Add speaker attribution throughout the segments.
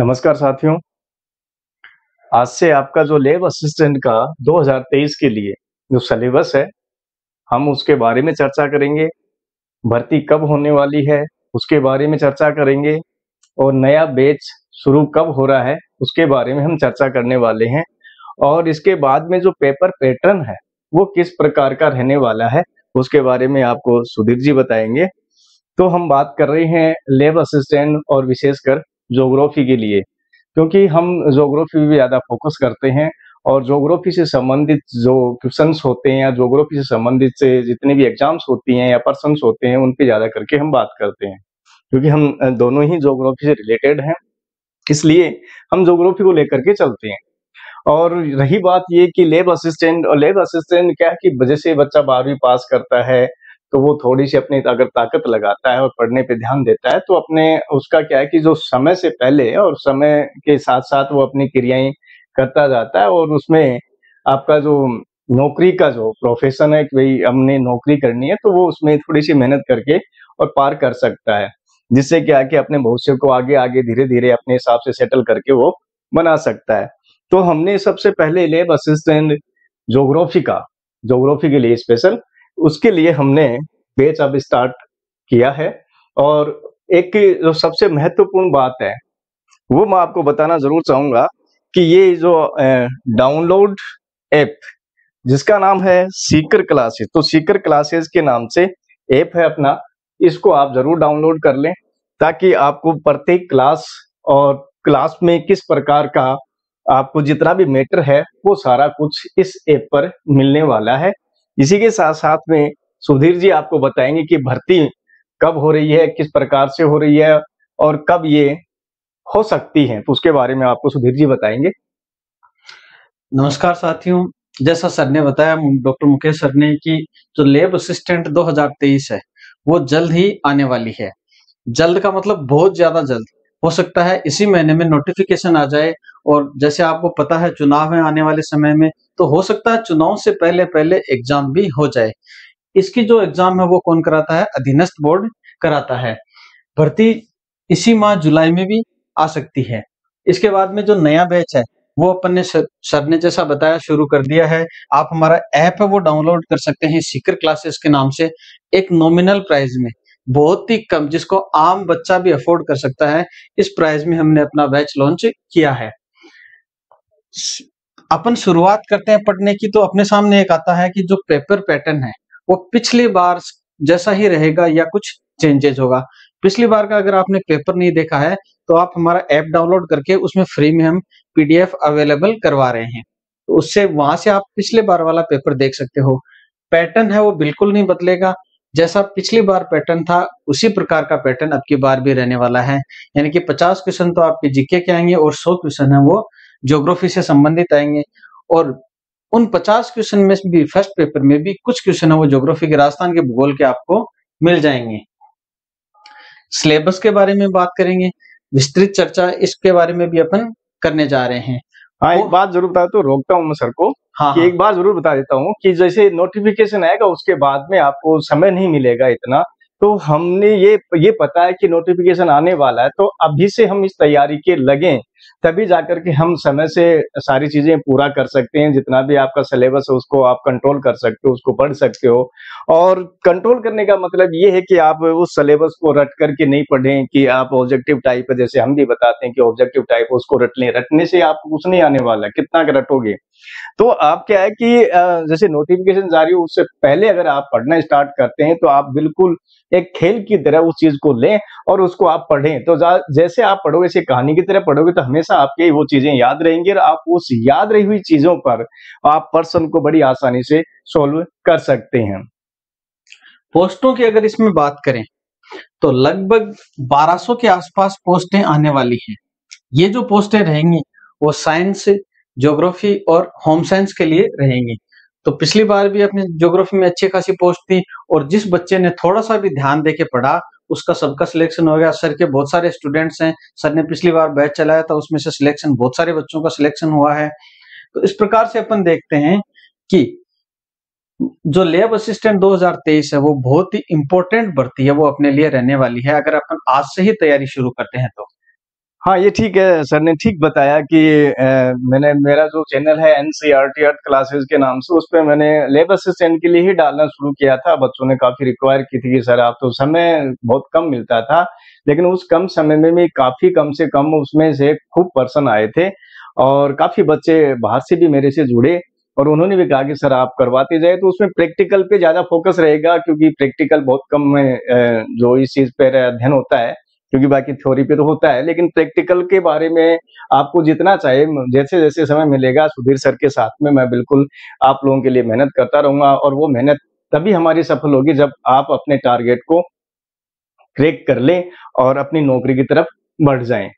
Speaker 1: नमस्कार साथियों। आज से आपका जो लेब असिस्टेंट का 2023 के लिए जो सिलेबस है, हम उसके बारे में चर्चा करेंगे। भर्ती कब होने वाली है, उसके बारे में चर्चा करेंगे और नया बैच शुरू कब हो रहा है, उसके बारे में हम चर्चा करने वाले हैं। और इसके बाद में जो पेपर पैटर्न है, वो किस प्रकार का रहने वाला है, उसके बारे में आपको सुधीर जी बताएँगे। तो हम बात कर रहे हैं लेब असिस्टेंट और विशेषकर जोग्राफी के लिए, क्योंकि हम जोग्राफी भी ज़्यादा फोकस करते हैं और जोग्राफी से संबंधित जो क्वेश्चंस होते हैं या जोग्राफी से संबंधित से जितने भी एग्ज़ाम्स होती हैं या पर्सन होते हैं, उन पे ज़्यादा करके हम बात करते हैं। क्योंकि हम दोनों ही जोग्राफी से रिलेटेड हैं, इसलिए हम जोग्राफी को लेकर के चलते हैं। और रही बात ये कि लेब असिस्टेंट और लेब असिस्टेंट क्या है कि जैसे बच्चा बारहवीं पास करता है तो वो थोड़ी सी अपनी अगर ताकत लगाता है और पढ़ने पे ध्यान देता है तो अपने उसका क्या है कि जो समय से पहले और समय के साथ साथ वो अपनी क्रियाएँ करता जाता है और उसमें आपका जो नौकरी का जो प्रोफेशन है कि भाई हमने नौकरी करनी है तो वो उसमें थोड़ी सी मेहनत करके और पार कर सकता है। जिससे क्या है कि अपने भविष्य को आगे आगे धीरे धीरे अपने हिसाब से सेटल करके वो बना सकता है। तो हमने सबसे पहले लेब असिस्टेंट जोग्राफी का जोग्राफी के लिए स्पेशल उसके लिए हमने बेच अब स्टार्ट किया है। और एक जो सबसे महत्वपूर्ण बात है, वो मैं आपको बताना ज़रूर चाहूँगा कि ये जो डाउनलोड ऐप जिसका नाम है सीकर क्लासेस तो सीकर क्लासेस के नाम से ऐप है अपना, इसको आप ज़रूर डाउनलोड कर लें, ताकि आपको प्रत्येक क्लास और क्लास में किस प्रकार का आपको जितना भी मैटर है, वो सारा कुछ इस ऐप पर मिलने वाला है। इसी के साथ साथ में सुधीर जी आपको बताएँगे कि भर्ती कब हो रही है, किस प्रकार से हो रही है और कब ये हो सकती है तो उसके बारे में आपको सुधीर जी बताएँगे।
Speaker 2: नमस्कार साथियों, जैसा सर ने बताया डॉक्टर मुकेश सर ने कि जो लेब असिस्टेंट 2023 है, वो जल्द ही आने वाली है। जल्द का मतलब बहुत ज़्यादा जल्द। हो सकता है इसी महीने में नोटिफिकेशन आ जाए और जैसे आपको पता है, चुनाव है आने वाले समय में तो हो सकता है चुनाव से पहले पहले एग्ज़ाम भी हो जाए। इसकी जो एग्ज़ाम है वो कौन कराता है? अधीनस्थ बोर्ड कराता है। भर्ती इसी माह जुलाई में भी आ सकती है। इसके बाद में जो नया बैच है, वो अपन ने सर ने जैसा बताया शुरू कर दिया है। आप हमारा ऐप है वो डाउनलोड कर सकते हैं सीकर क्लासेस के नाम से, एक नॉमिनल प्राइस में। बहुत ही कम, जिसको आम बच्चा भी अफोर्ड कर सकता है, इस प्राइस में हमने अपना बैच लॉन्च किया है। अपन शुरुआत करते हैं पढ़ने की तो अपने सामने एक आता है कि जो पेपर पैटर्न है, वो पिछली बार जैसा ही रहेगा या कुछ चेंजेस होगा। पिछली बार का अगर आपने पेपर नहीं देखा है तो आप हमारा ऐप डाउनलोड करके उसमें फ्री में हम पीडीएफ अवेलेबल करवा रहे हैं। तो उससे वहाँ से आप पिछले बार वाला पेपर देख सकते हो। पैटर्न है, वो बिल्कुल नहीं बदलेगा। जैसा पिछली बार पैटर्न था, उसी प्रकार का पैटर्न अब की बार भी रहने वाला है। यानी कि 50 क्वेश्चन तो आपके जीके के आएँगे और 100 क्वेश्चन है वो ज्योग्राफी से संबंधित आएँगे। और उन 50 क्वेश्चन में भी फ़र्स्ट पेपर में भी कुछ क्वेश्चन है वो ज्योग्राफी के राजस्थान के भूगोल के आपको मिल जाएँगे। सिलेबस के बारे में बात करेंगे विस्तृत चर्चा इसके बारे में भी अपन करने जा रहे हैं।
Speaker 1: हाँ एक बात ज़रूर बता तो रोकता हूँ मैं सर को। हाँ, कि हाँ. एक बार ज़रूर बता देता हूँ कि जैसे नोटिफिकेशन आएगा उसके बाद में आपको समय नहीं मिलेगा इतना। तो हमने ये ये पता है कि नोटिफिकेशन आने वाला है तो अभी से हम इस तैयारी के लगे तभी जाकर के हम समय से सारी चीज़ें पूरा कर सकते हैं, जितना भी आपका सिलेबस है, उसको आप कंट्रोल कर सकते हो, उसको पढ़ सकते हो। और कंट्रोल करने का मतलब ये है कि आप उस सिलेबस को रट करके नहीं पढ़ें कि आप ऑब्जेक्टिव टाइप है, जैसे हम भी बताते हैं कि ऑब्जेक्टिव टाइप उसको रट लें रटने से आप कुछ नहीं आने वाला कितना रटोगे? तो आप क्या है कि जैसे नोटिफिकेशन जारी हो, उससे पहले अगर आप पढ़ना स्टार्ट करते हैं तो आप बिल्कुल एक खेल की तरह उस चीज़ को लें और उसको आप पढ़ें। तो जैसे आप पढ़ोगे, ऐसे कहानी की तरह पढ़ोगे तो हमेशा आपके वो चीज़ें याद रहेंगी और आप उस याद रही हुई चीज़ों पर आप पर्सन को बड़ी आसानी से सोल्व कर सकते हैं।
Speaker 2: पोस्टों की अगर इसमें बात करें तो लगभग 1200 के आसपास पोस्टें आने वाली हैं। ये जो पोस्टें रहेंगी, वो साइंस ज्योग्राफी और होम साइंस के लिए रहेंगी। तो पिछली बार भी अपनी ज्योग्राफी में अच्छी खासी पोस्ट थी और जिस बच्चे ने थोड़ा सा भी ध्यान दे के पढ़ा उसका सबका सिलेक्शन हो गया। सर के बहुत सारे स्टूडेंट्स हैं। सर ने पिछली बार बैच चलाया था, उसमें से सिलेक्शन बहुत सारे बच्चों का सिलेक्शन हुआ है। तो इस प्रकार से अपन देखते हैं कि जो लेब असिस्टेंट 2023 है, वो बहुत ही इंपॉर्टेंट भर्ती है, वो अपने लिए रहने वाली है। अगर अपन आज से ही तैयारी शुरू करते हैं तो।
Speaker 1: हाँ, ये ठीक है, सर ने ठीक बताया कि अ, मैंने मेरा जो चैनल है एनसीईआरटी अर्थ क्लासेस के नाम से, उस पर मैंने लैब असिस्टेंट के लिए ही डालना शुरू किया था। बच्चों ने काफ़ी रिक्वायर की थी कि सर आप तो समय बहुत कम मिलता था, लेकिन उस कम समय में भी काफ़ी कम से कम उसमें से खूब पर्सन आए थे और काफ़ी बच्चे बाहर से भी मेरे से जुड़े और उन्होंने भी कहा कि सर आप करवाते जाए। तो उसमें प्रैक्टिकल पे ज़्यादा फ़ोकस रहेगा क्योंकि प्रैक्टिकल बहुत कम में जो इस चीज़ पर अध्ययन होता है, क्योंकि बाकी थ्योरी पे तो होता है, लेकिन प्रैक्टिकल के बारे में आपको जितना चाहिए म जैसे-जैसे समय मिलेगा सुधीर सर के साथ में मैं बिल्कुल आप लोगों के लिए मेहनत करता रहूँगा और वो मेहनत तभी हमारी सफल होगी जब आप अपने टारगेट को क्रैक कर लें और अपनी नौकरी की तरफ़ बढ़ जाएँ।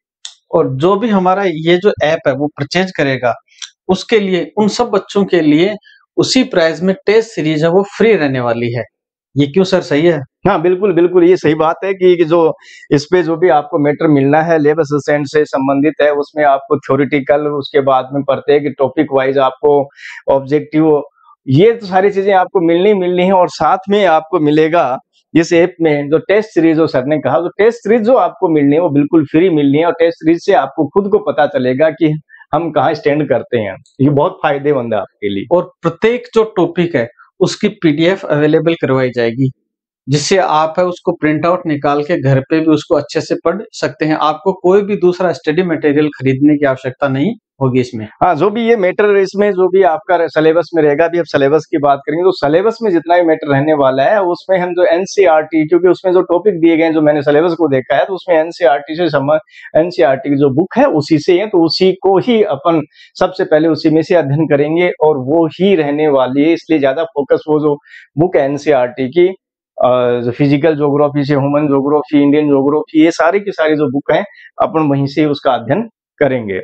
Speaker 2: और जो भी हमारा ये जो ऐप है वो परचेज़ करेगा, उसके लिए उन सब बच्चों के लिए उसी प्राइस में टेस्ट सीरीज़ है वो फ्री रहने वाली है। ये क्यों सर सही है?
Speaker 1: हाँ, बिल्कुल, बिल्कुल, ये सही बात है कि जो इसपे जो भी आपको मैटर मिलना है लेबर असिस्टेंट से संबंधित है, उसमें आपको थ्योरिटिकल उसके बाद में प्रत्येक टॉपिक वाइज़ आपको ऑब्जेक्टिव ये तो सारी चीज़ें आपको मिलनी मिलनी है और साथ में आपको मिलेगा इस ऐप में जो टेस्ट सीरीज़ जो सर ने कहा, तो टेस्ट सीरीज़ जो आपको मिलनी है वो बिल्कुल फ्री मिलनी है और टेस्ट सीरीज़ से आपको खुद को पता चलेगा कि हम कहाँ स्टैंड करते हैं। ये बहुत फ़ायदेमंद है आपके लिए।
Speaker 2: और प्रत्येक जो टॉपिक है, उसकी पीडीएफ अवेलेबल करवाई जाएगी, जिससे आप है उसको प्रिंट आउट निकाल के घर पे भी उसको अच्छे से पढ़ सकते हैं। आपको कोई भी दूसरा स्टडी मटेरियल खरीदने की आवश्यकता नहीं होगी इसमें।
Speaker 1: हाँ, जो भी ये मैटर इसमें जो भी आपका सिलेबस में रहेगा, अभी हम सिलेबस की बात करेंगे, तो सिलेबस में जितना भी मैटर रहने वाला है, उसमें हम जो एनसीईआरटी क्योंकि उसमें जो टॉपिक दिए गए जो मैंने सिलेबस को देखा है, तो उसमें एनसीईआरटी से संबंध एनसीईआरटी की जो बुक है, उसी से है, तो उसी को ही अपन सबसे पहले उसी में से अध्ययन करेंगे और वो ही रहने वाली है, इसलिए ज़्यादा फ़ोकस वो जो बुक है एनसीईआरटी की फ़िज़िकल ज्योग्राफी से ह्यूमन ज्योग्राफी, इंडियन ज्योग्राफी ये सारी की सारी जो बुक है अपन वहीं से उसका अध्ययन करेंगे।